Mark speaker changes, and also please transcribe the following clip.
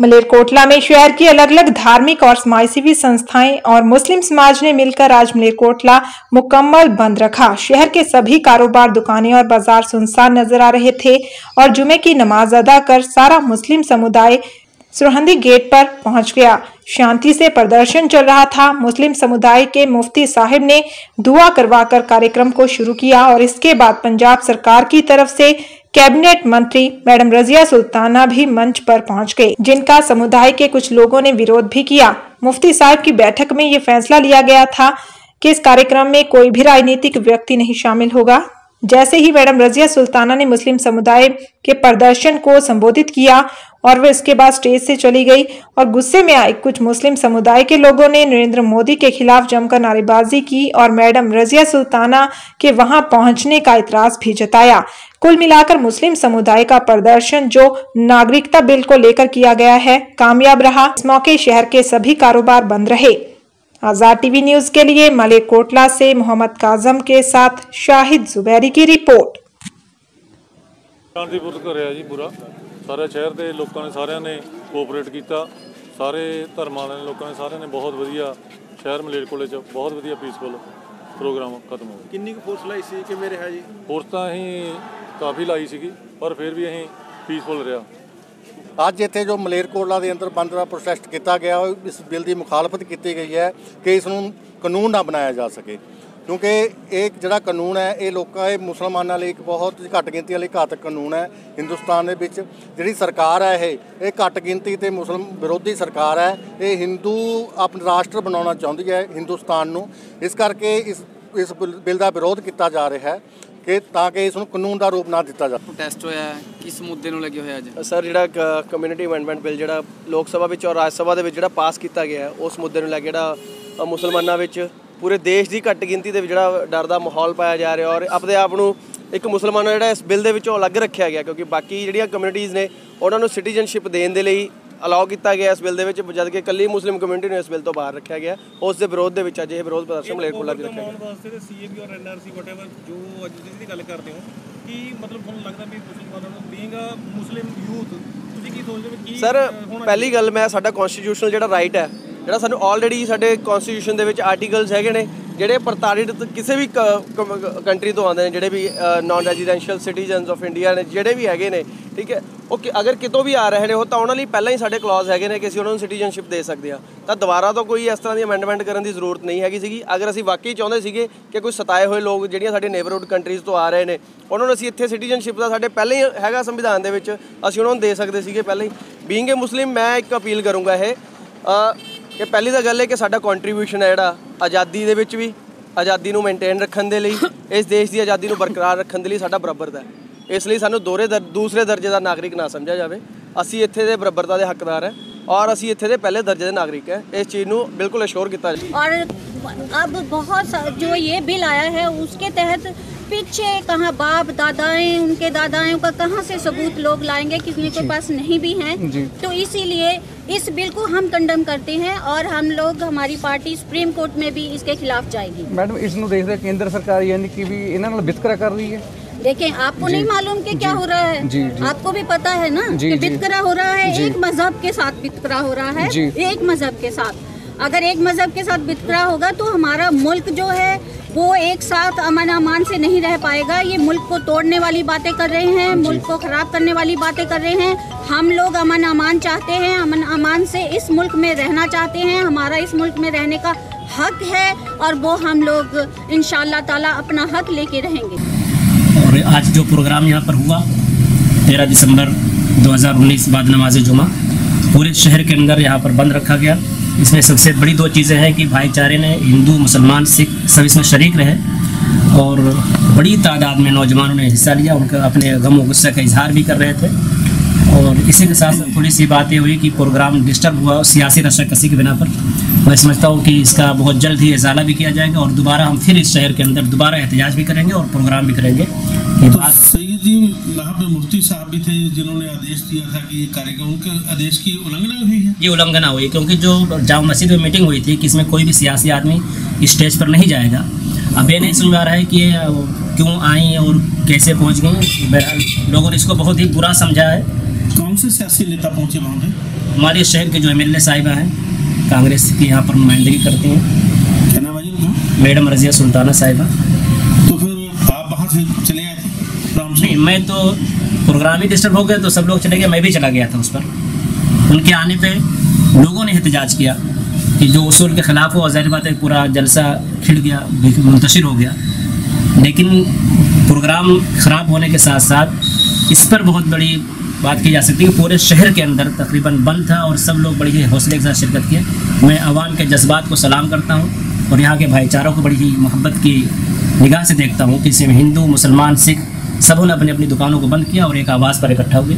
Speaker 1: मलेरकोटला में शहर की अलग अलग धार्मिक और समाजसेवी संस्थाएँ और मुस्लिम समाज ने मिलकर आज मलेरकोटला मुकम्मल बंद रखा। शहर के सभी कारोबार, दुकानें और बाज़ार सुनसान नज़र आ रहे थे और जुमे की नमाज़ अदा कर सारा मुस्लिम समुदाय सुरहंदी गेट पर पहुँच गया। शांति से प्रदर्शन चल रहा था। मुस्लिम समुदाय के मुफ्ती साहिब ने दुआ करवाकर कार्यक्रम को शुरू किया और इसके बाद पंजाब सरकार की तरफ़ से कैबिनेट मंत्री मैडम रजिया सुल्ताना भी मंच पर पहुँच गए, जिनका समुदाय के कुछ लोगों ने विरोध भी किया। मुफ्ती साहब की बैठक में ये फैसला लिया गया था कि इस कार्यक्रम में कोई भी राजनीतिक व्यक्ति नहीं शामिल होगा। जैसे ही मैडम रजिया सुल्ताना ने मुस्लिम समुदाय के प्रदर्शन को संबोधित किया और वे इसके बाद स्टेज से चली गई और गुस्से में आए, कुछ मुस्लिम समुदाय के लोगों ने नरेंद्र मोदी के खिलाफ जमकर नारेबाजी की और मैडम रजिया सुल्ताना के वहाँ पहुँचने का इतराज भी जताया। कुल मिलाकर मुस्लिम समुदाय का प्रदर्शन, जो नागरिकता बिल को लेकर किया गया है, कामयाब रहा। इस मौके शहर के सभी कारोबार बंद रहे। आजाद टीवी न्यूज के लिए मलेकोटला से मोहम्मद काजम के साथ शाहिद जुबैरी की रिपोर्ट
Speaker 2: ਸ਼ਾਂਤੀਪੂਰਵਕ ਕਰਿਆ ਜੀ ਪੂਰਾ ਸਾਰੇ ਸ਼ਹਿਰ ਦੇ ਲੋਕਾਂ ਨੇ ਸਾਰਿਆਂ ਨੇ ਕੋਆਪਰੇਟ ਕੀਤਾ ਸਾਰੇ ਧਰਮਾਂ ਵਾਲਿਆਂ ਨੇ ਲੋਕਾਂ ਨੇ ਸਾਰਿਆਂ ਨੇ ਬਹੁਤ ਵਧੀਆ ਸ਼ਹਿਰ ਮਲੇਰਕੋਟਲੇ 'ਚ ਬਹੁਤ ਵਧੀਆ ਪੀਸਫੁਲ ਪ੍ਰੋਗਰਾਮ ਖਤਮ ਹੋ ਗਿਆ
Speaker 3: ਕਿੰਨੀ ਕੁ ਫੋਰਸ ਲਾਈ ਸੀ ਕਿਵੇਂ ਰਿਹਾ ਜੀ
Speaker 2: ਫੋਰਸ ਤਾਂ ਅਸੀਂ ਕਾਫੀ ਲਾਈ ਸੀਗੀ ਪਰ ਫਿਰ ਵੀ ਅਸੀਂ ਪੀਸਫੁਲ ਰਿਹਾ
Speaker 4: ਅੱਜ ਇੱਥੇ ਜੋ ਮਲੇਰਕੋਟਲਾ ਦੇ ਅੰਦਰ ਬੰਦ ਦਾ ਪ੍ਰੋਟੈਸਟ ਕੀਤਾ ਗਿਆ, ਉਹ ਇਸ ਬਿੱਲ ਦੀ ਮੁਖਾਲਫਤ ਕੀਤੀ ਗਈ ਹੈ ਕਿ ਇਸ ਨੂੰ ਕਾਨੂੰਨ ਨਾ ਬਣਾਇਆ ਜਾ ਸਕੇ। ਕਿਉਂਕਿ ਇਹ ਜਿਹੜਾ ਕਾਨੂੰਨ ਹੈ, ਇਹ ਲੋਕਾਂ, ਇਹ ਮੁਸਲਮਾਨਾਂ ਲਈ ਇੱਕ ਬਹੁਤ ਘੱਟ ਗਿਣਤੀ ਵਾਲੀ ਘਾਤਕ ਕਾਨੂੰਨ ਹੈ ਹਿੰਦੁਸਤਾਨ ਦੇ ਵਿੱਚ। ਜਿਹੜੀ ਸਰਕਾਰ ਹੈ ਇਹ ਇਹ ਘੱਟ ਗਿਣਤੀ ਤੇ ਮੁਸਲਮ ਵਿਰੋਧੀ ਸਰਕਾਰ ਹੈ। ਇਹ ਹਿੰਦੂ ਆਪਣਾ ਰਾਸ਼ਟਰ ਬਣਾਉਣਾ ਚਾਹੁੰਦੀ ਹੈ ਹਿੰਦੁਸਤਾਨ ਨੂੰ। ਇਸ ਕਰਕੇ ਇਸ ਇਸ ਬਿੱਲ ਬਿੱਲ ਦਾ ਵਿਰੋਧ ਕੀਤਾ ਜਾ ਰਿਹਾ ਹੈ। ਕਿ ਤਾਂ ਕਿ ਇਸ ਨੂੰ ਕਾਨੂੰਨ ਦਾ ਰੂਪ ਨਾ ਦਿੱਤਾ ਜਾਵੇ।
Speaker 5: ਪ੍ਰੋਟੈਸਟ ਹੋਇਆ ਹੈ। ਕਿਸ ਮੁੱਦੇ ਨੂੰ ਲੱਗੇ ਹੋਇਆ ਅੱਜ?
Speaker 3: ਸਰ ਜਿਹੜਾ ਕਮਿਊਨਿਟੀ ਅਮੈਂਡਮੈਂਟ ਬਿੱਲ ਜਿਹੜਾ ਲੋਕ ਸਭਾ ਵਿੱਚ ਔਰ ਰਾਜ ਸਭਾ ਦੇ ਵਿੱਚ ਜਿਹੜਾ ਪਾਸ ਕੀਤਾ ਗਿਆ ਉਸ ਮੁੱਦੇ ਨੂੰ ਲੈ ਕੇ ਜਿਹੜਾ ਮੁਸਲਮਾਨਾਂ ਵਿੱਚ ਪੂਰੇ ਦੇਸ਼ ਦੀ ਘੱਟ ਗਿਣਤੀ ਦੇ ਵਿੱਚ ਜਿਹੜਾ ਡਰ ਦਾ ਮਾਹੌਲ ਪਾਇਆ ਜਾ ਰਿਹਾ ਔਰ ਆਪਣੇ ਆਪ ਨੂੰ ਇੱਕ ਮੁਸਲਮਾਨ ਨੂੰ ਜਿਹੜਾ ਇਸ ਬਿੱਲ ਦੇ ਵਿੱਚੋਂ ਅਲੱਗ ਰੱਖਿਆ ਗਿਆ ਕਿਉਂਕਿ ਬਾਕੀ ਜਿਹੜੀਆਂ ਕਮਿਊਨਿਟੀਜ਼ ਨੇ ਉਹਨਾਂ ਨੂੰ ਸਿਟੀਜ਼ਨਸ਼ਿਪ ਦੇਣ ਦੇ ਲਈ ਅਲਾਉ ਕੀਤਾ ਗਿਆ ਇਸ ਬਿੱਲ ਦੇ ਵਿੱਚ ਜਦ ਕਿ ਇਕੱਲੀ ਮੁਸਲਿਮ ਕਮਿਊਨਿਟੀ ਨੂੰ ਇਸ ਬਿੱਲ ਤੋਂ ਬਾਹਰ ਰੱਖਿਆ ਗਿਆ। ਉਸ ਦੇ ਵਿਰੋਧ ਦੇ ਵਿੱਚ ਅੱਜ ਇਹ ਵਿਰੋਧ ਪ੍ਰਦਰਸ਼ਨ ਮਲੇਰਕੋਟਲਾ ਵਿੱਚ ਰੱਖਿਆ ਗਿਆ
Speaker 6: ਵਾਸਤੇ ਤੇ ਸੀਏਬੀ ਔਰ ਐਨਆਰਸੀ ਵਟਐਵਰ ਜੋ ਅੱਜ ਤੁਸੀਂ ਦੀ ਗੱਲ ਕਰਦੇ ਹੋ ਕੀ ਮਤਲਬ ਤੁਹਾਨੂੰ ਲੱਗਦਾ ਵੀ ਮੁਸਲਮਾਨਾਂ ਨੂੰ ਬੀਇੰਗ ਅ ਮੁਸਲਿਮ ਯੂਥ ਤੁਸੀਂ ਕੀ ਸੋਚਦੇ ਹੋ ਕਿ
Speaker 3: ਸਰ ਪਹਿਲੀ ਗੱਲ ਮੈਂ ਸਾਡਾ ਕਨਸਟੀਟਿਊਸ਼ਨਲ ਜਿਹੜਾ ਰਾਈਟ ਹੈ ਜਿਹੜਾ ਸਾਨੂੰ ਆਲਰੇਡੀ ਸਾਡੇ ਕਨਸਟੀਟਿਊਸ਼ਨ ਦੇ ਵਿੱਚ ਆਰਟੀਕਲਸ ਹੈਗੇ ਨੇ ਜਿਹੜੇ ਪ੍ਰਤਾੜਿਤ ਕਿਸੇ ਵੀ ਕੰਟਰੀ ਤੋਂ ਆਉਂਦੇ ਨੇ, ਜਿਹੜੇ ਵੀ non residential citizens of India ਨੇ, ਜਿਹੜੇ ਵੀ ਹੈਗੇ ਨੇ, ਠੀਕ ਹੈ, ਉਹ ਕਿ- ਅਗਰ ਕਿਤੋਂ ਵੀ ਆ ਰਹੇ ਨੇ, ਉਹ ਤਾਂ ਉਹਨਾਂ ਲਈ ਪਹਿਲਾਂ ਹੀ ਸਾਡੇ ਕਲੌਜ਼ ਹੈਗੇ ਨੇ ਕਿ ਅਸੀਂ ਉਹਨਾਂ ਨੂੰ ਸਿਟੀਜ਼ਨਸ਼ਿਪ ਦੇ ਸਕਦੇ ਆ ਤਾਂ ਦੁਬਾਰਾ ਤੋਂ ਕੋਈ ਇਸ ਤਰ੍ਹਾਂ ਦੀ ਅਮੈਂਡਮੈਂਟ ਕਰਨ ਦੀ ਜ਼ਰੂਰਤ ਨਹੀਂ ਹੈਗੀ ਸੀਗੀ। ਅਗਰ ਅਸੀਂ ਵਾਕਈ ਚਾਹੁੰਦੇ ਸੀਗੇ ਕਿ ਕੋਈ ਸਤਾਏ ਹੋਏ ਲੋਕ ਜਿਹੜੀਆਂ ਸਾਡੇ ਨੇਬਰਹੁੱਡ ਕੰਟਰੀਜ਼ ਤੋਂ ਆ ਰਹੇ ਨੇ, ਉਹਨਾਂ ਨੂੰ ਅਸੀਂ ਇੱਥੇ ਸਿਟੀਜ਼ਨਸ਼ਿਪ ਦਾ ਸਾਡੇ ਪਹਿਲਾਂ ਹੀ ਹੈਗਾ ਸੰਵਿਧਾਨ ਦੇ ਵਿੱਚ, ਅਸੀਂ ਉਹਨਾਂ ਨੂੰ ਦੇ ਸਕਦੇ ਸੀਗੇ ਪਹਿਲਾਂ ਹੀ। ਬੀਇੰਗ ਏ ਮੁਸਲਿਮ ਮੈਂ ਇੱਕ ਅਪੀਲ ਕਰੂੰਗਾ ਇਹ ਕਿ ਪਹਿਲੀ ਤਾਂ ਗੱਲ ਹੈ ਕਿ ਸਾਡਾ ਕੰਟਰੀਬਿਊਸ਼ਨ ਹੈ ਜਿਹੜਾ ਆਜ਼ਾਦੀ ਦੇ ਵਿੱਚ ਵੀ, ਆਜ਼ਾਦੀ ਨੂੰ ਮੇਨਟੇਨ ਰੱਖਣ ਦੇ ਲਈ, ਇਸ ਦੇਸ਼ ਦੀ ਆਜ਼ਾਦੀ ਨੂੰ ਬਰਕਰਾਰ ਰੱਖਣ ਦੇ ਲਈ ਸਾਡਾ ਬਰਾਬਰ ਦਾ ਹੈ। ਇਸ ਲਈ ਸਾਨੂੰ ਦੋਰੇ ਦਰ, ਦੂਸਰੇ ਦਰਜੇ ਦਾ ਨਾਗਰਿਕ ਨਾ ਸਮਝਿਆ ਜਾਵੇ। ਅਸੀਂ ਇੱਥੇ ਦੇ ਬਰਾਬਰਤਾ ਦੇ ਹੱਕਦਾਰ ਹੈ ਔਰ ਅਸੀਂ ਇੱਥੇ ਦੇ ਪਹਿਲੇ ਦਰਜੇ ਦੇ ਨਾਗਰਿਕ ਹੈ। ਇਸ ਚੀਜ਼ ਨੂੰ ਬਿਲਕੁਲ ਅਸ਼ੋਰ ਕੀਤਾ ਜਾਵੇ।
Speaker 7: और अब बहुत जो ये बिल आया है उसके तहत पीछे कहाँ बाप दादाएँ उनके दादाएँ का कहाँ से सबूत लोग लाएँगे किसी के पास नहीं भी हैं। तो इसीलिए इस बिल को हम कंडम करते हैं और हम लोग हमारी पार्टी सुप्रीम कोर्ट में भी इसके खिलाफ जाएगी।
Speaker 8: मैडम इसमें केंद्र सरकार यानी कि भी इन्होंने वितकरा कर रही है।
Speaker 7: देखें आपको नहीं मालूम कि क्या हो रहा है।
Speaker 8: जी, जी,
Speaker 7: आपको भी पता है ना कि बितकरा हो रहा है। एक मज़हब के साथ बितकरा हो रहा है। एक मज़हब के साथ। अगर एक मज़हब के साथ बितकरा होगा तो हमारा मुल्क जो है वो एक साथ अमन अमान से नहीं रह पाएगा। ये मुल्क को तोड़ने वाली बातें कर रहे हैं मुल्क को खराब करने वाली बातें कर रहे हैं। हम लोग अमन अमान चाहते हैं अमन अमान से इस मुल्क में रहना चाहते हैं। हमारा इस मुल्क में रहने का हक है और वो हम लोग इंशाल्लाह ताला अपना हक लेके रहेंगे।
Speaker 9: और आज जो प्रोग्राम यहाँ पर हुआ तेरह दिसंबर 2019 बाद नमाज़ जुमा पूरे शहर के अंदर यहाँ पर बंद रखा गया। इसमें सबसे बड़ी दो चीज़ें हैं कि भाईचारे ने हिंदू, मुसलमान, सिख सब इसमें शरीक रहे और बड़ी तादाद में नौजवानों ने हिस्सा लिया, उनका अपने गम व गुस्से का इजहार भी कर रहे थे। और इसी के साथ साथ थोड़ी सी बात हुई कि प्रोग्राम डिस्टर्ब हुआ सियासी रस्साकसी के बिना पर। मैं समझता हूँ कि इसका बहुत जल्द ही इजाला भी किया जाएगा और दोबारा हम फिर इस शहर के अंदर दोबारा एहतजाज भी करेंगे और प्रोग्राम भी करेंगे। ये बात
Speaker 10: सही जी। वहाँ पे मुफ्ती साहब भी थे जिन्होंने आदेश दिया था कि ये कार्यक्रम उनके आदेश की उल्लंघना हुई है?
Speaker 9: ये उल्लंघना हुई क्योंकि जो जामा मस्जिद में मीटिंग हुई थी कि इसमें कोई भी सियासी आदमी स्टेज पर नहीं जाएगा। अब ये नहीं समझ आ रहा है कि क्यों आई और कैसे पहुँच गई। बहरहाल लोगों ने इसको बहुत ही बुरा समझा है।
Speaker 10: कौन से सियासी नेता पहुँचे वहाँ पर
Speaker 9: हमारे शहर के जो एम एल साहिबा हैं कांग्रेस की यहाँ पर नुमाइंदगी करती हैं।
Speaker 10: है
Speaker 9: मैडम रजिया सुल्ताना साहिबा।
Speaker 10: तो फिर आप वहाँ से चले
Speaker 9: मैं तो प्रोग्राम ही डिस्टर्ब हो गया तो सब लोग चले गए, मैं भी चला गया था उस पर। उनके आने पे लोगों ने एहतजाज किया कि जो उसूल के ख़िलाफ़ हो ज़ाहिर बात है पूरा जलसा खिड़ गया मुंतशिर हो गया। लेकिन प्रोग्राम ख़राब होने के साथ साथ इस पर बहुत बड़ी बात की जा सकती है पूरे शहर के अंदर तकरीबन बंद था और सब लोग बड़ी ही हौसले के साथ शिरकत किए। मैं आवाम के जज्बात को सलाम करता हूँ और यहाँ के भाईचारों को बड़ी ही मोहब्बत की निगाह से देखता हूँ कि इसमें हिंदू, मुसलमान, सिख सबों ने अपनी अपनी दुकानों को बंद किया और एक आवाज़ पर इकट्ठा हुए।